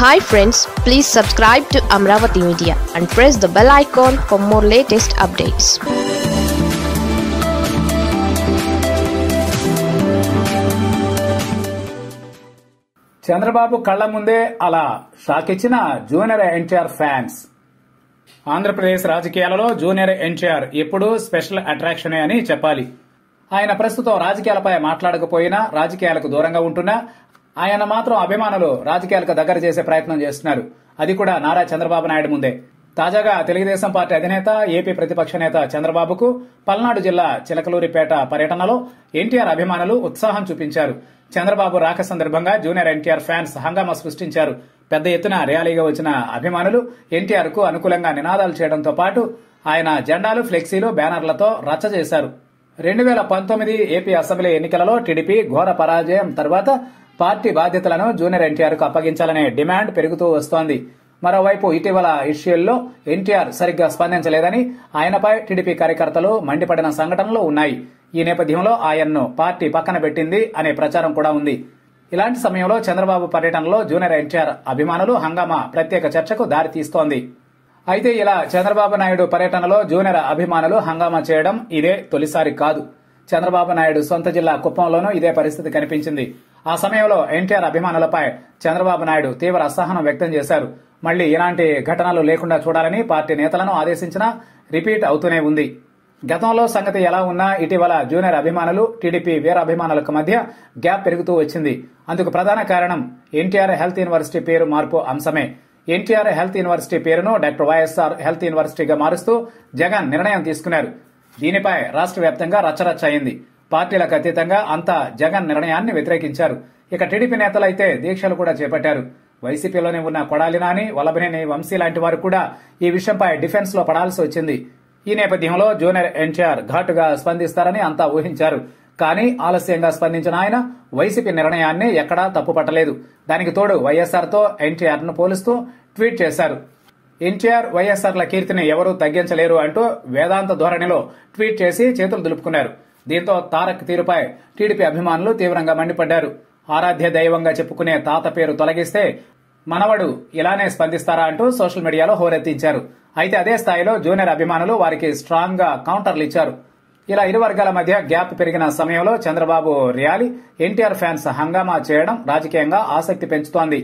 Hi friends please subscribe to Amaravati media and press the bell icon for more latest updates Chandrababu కళ్ళ ముందే అలా shock ఇచ్చిన junior NTR fans. Andhra Pradesh రాజకీయాలలో junior NTR ఎప్పుడూ special అట్రాక్షనే అని చెప్పాలి. ఆయన ప్రస్తుతం రాజకీయాలపై మాట్లాడకపోయినా రాజకీయాలకు దూరంగా ఉంటున్నా ఆయన మాత్రం అభిమానులు రాజకీయాలకు దగ్గర చేసే ప్రయత్నం చేస్తున్నారు. అది కూడా నారా చంద్రబాబు నాయుడు ముందే. తాజాగా తెలుగుదేశం పార్టీ అధినేత ఏపీ ప్రతిపక్ష నేత చంద్రబాబుకు పల్నాడు జిల్లా చిలకలూరిపేట పర్యటనలో ఎన్టీఆర్ అభిమానులు ఉత్సాహం చూపించారు. చంద్రబాబు రాక సందర్భంగా జూనియర్ ఎన్టీఆర్ ఫ్యాన్స్ హంగామా సృష్టించారు. పెద్ద ఎత్తున ర్యాలీగా వచ్చిన అభిమానులు ఎన్టీఆర్కు అనుకూలంగా నినాదాలు చేయడంతో పాటు ఆయన జెండాలు ఫ్లెక్సీలు బ్యానర్లతో రచ్చ చేశారు. రెండు వేల పంతొమ్మిది ఏపీ అసెంబ్లీ ఎన్నికలలో టీడీపీ ఘోర పరాజయం తర్వాత పార్టీ బాధ్యతలను జూనియర్ ఎన్టీఆర్కు అప్పగించాలనే డిమాండ్ పెరుగుతూ వస్తోంది. మరోవైపు ఇటీవల ఇష్యూల్లో ఎన్టీఆర్ సరిగ్గా స్పందించలేదని ఆయనపై టీడీపీ కార్యకర్తలు మండిపడిన సంఘటనలు ఉన్నాయి. ఈ నేపథ్యంలో ఆయన్ను పార్టీ పక్కన పెట్టింది అనే ప్రచారం కూడా ఉంది. ఇలాంటి సమయంలో చంద్రబాబు పర్యటనలో జూనియర్ ఎన్టీఆర్ అభిమానులు హంగామా ప్రత్యేక చర్చకు దారితీస్తోంది అయితే ఇలా చంద్రబాబు నాయుడు పర్యటనలో జూనియర్ అభిమానులు హంగామా చేయడం ఇదే తొలిసారి కాదు. చంద్రబాబు నాయుడు సొంత జిల్లా కుప్పంలోనూ ఇదే పరిస్థితి కనిపించింది. ఆ సమయంలో ఎన్టీఆర్ అభిమానులపై చంద్రబాబు నాయుడు తీవ్ర అసహనం వ్యక్తం చేశారు. మళ్ళీ ఇలాంటి ఘటనలు లేకుండా చూడాలని పార్టీ నేతలను ఆదేశించినా రిపీట్ అవుతూనే ఉంది. గతంలో సంగతి ఎలా ఉన్నా ఇటీవల జూనియర్ అభిమానులు టీడీపీ వీర అభిమానులకు మధ్య గ్యాప్ పెరుగుతూ వచ్చింది. అందుకు ప్రధాన కారణం ఎన్టీఆర్ హెల్త్ యూనివర్సిటీ పేరు మార్పు అంశమే. ఎన్టీఆర్ హెల్త్ యూనివర్సిటీ పేరును డాక్టర్ వైఎస్ఆర్ హెల్త్ యూనివర్సిటీగా మారుస్తూ జగన్ నిర్ణయం తీసుకున్నారు. దీనిపై రాష్ట్ర వ్యాప్తంగా రచ్చరచ్చ అయింది. పార్టీలకు అతీతంగా అంతా జగన్ నిర్ణయాన్ని వ్యతిరేకించారు. ఇక టీడీపీ నేతలైతే దీక్షలు కూడా చేపట్టారు. వైసీపీలోనే ఉన్న కొడాలి నాని వల్లభనేని వంశీ లాంటి వారు కూడా ఈ విషయంపై డిఫెన్స్లో పడాల్సి వచ్చింది. ఈ నేపథ్యంలో జూనియర్ ఎన్టీఆర్ ఘాటుగా స్పందిస్తారని అంతా ఊహించారు. కానీ ఆలస్యంగా స్పందించిన ఆయన వైసీపీ నిర్ణయాన్ని ఎక్కడా తప్పుపట్టలేదు. దానికి తోడు వైఎస్ఆర్తో ఎన్టీఆర్ను పోలుస్తూ ట్వీట్ చేశారు. ఎన్టీఆర్ వైఎస్ఆర్ల కీర్తిని ఎవరూ తగ్గించలేరు అంటూ వేదాంత ధోరణిలో ట్వీట్ చేసి చేతులు దులుపుకున్నారు. దీంతో తారక్ తీరుపై టీడీపీ అభిమానులు తీవ్రంగా మండిపడ్డారు. ఆరాధ్య దైవంగా చెప్పుకునే తాత పేరు తొలగిస్తే మనవడు ఇలానే స్పందిస్తారా అంటూ సోషల్ మీడియాలో హోరెత్తించారు. అయితే అదే స్థాయిలో జూనియర్ అభిమానులు వారికి స్ట్రాంగ్గా కౌంటర్లు ఇచ్చారు. ఇలా ఇరు వర్గాల మధ్య గ్యాప్ పెరిగిన సమయంలో చంద్రబాబు ర్యాలీ ఎన్టీఆర్ ఫ్యాన్స్ హంగామా చేయడం రాజకీయంగా ఆసక్తి పెంచుతోంది.